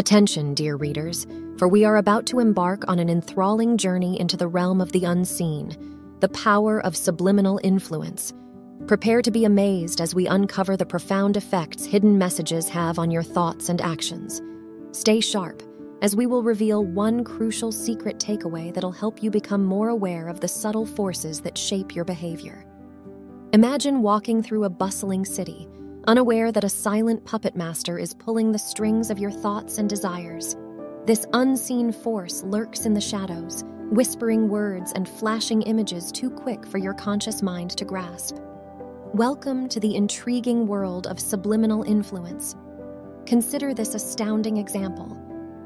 Attention, dear readers, for we are about to embark on an enthralling journey into the realm of the unseen, the power of subliminal influence. Prepare to be amazed as we uncover the profound effects hidden messages have on your thoughts and actions. Stay sharp, as we will reveal one crucial secret takeaway that'll help you become more aware of the subtle forces that shape your behavior. Imagine walking through a bustling city, unaware that a silent puppet master is pulling the strings of your thoughts and desires. This unseen force lurks in the shadows, whispering words and flashing images too quick for your conscious mind to grasp. Welcome to the intriguing world of subliminal influence. Consider this astounding example.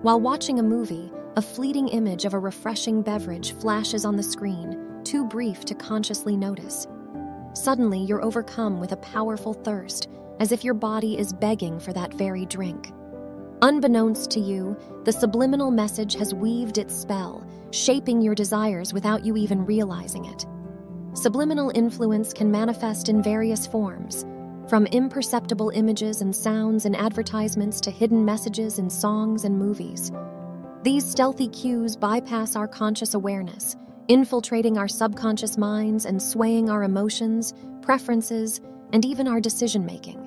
While watching a movie, a fleeting image of a refreshing beverage flashes on the screen, too brief to consciously notice. Suddenly, you're overcome with a powerful thirst, as if your body is begging for that very drink. Unbeknownst to you, the subliminal message has weaved its spell, shaping your desires without you even realizing it. Subliminal influence can manifest in various forms, from imperceptible images and sounds in advertisements to hidden messages in songs and movies. These stealthy cues bypass our conscious awareness, infiltrating our subconscious minds and swaying our emotions, preferences, and even our decision making.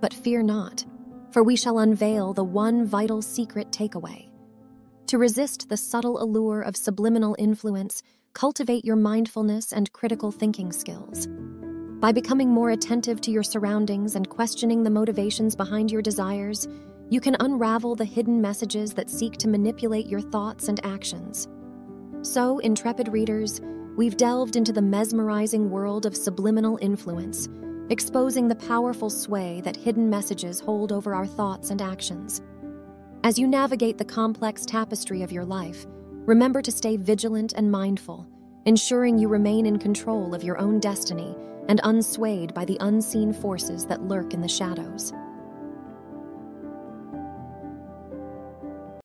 But fear not, for we shall unveil the one vital secret takeaway. To resist the subtle allure of subliminal influence, cultivate your mindfulness and critical thinking skills. By becoming more attentive to your surroundings and questioning the motivations behind your desires, you can unravel the hidden messages that seek to manipulate your thoughts and actions. So, intrepid readers, we've delved into the mesmerizing world of subliminal influence, exposing the powerful sway that hidden messages hold over our thoughts and actions. As you navigate the complex tapestry of your life, remember to stay vigilant and mindful, ensuring you remain in control of your own destiny and unswayed by the unseen forces that lurk in the shadows.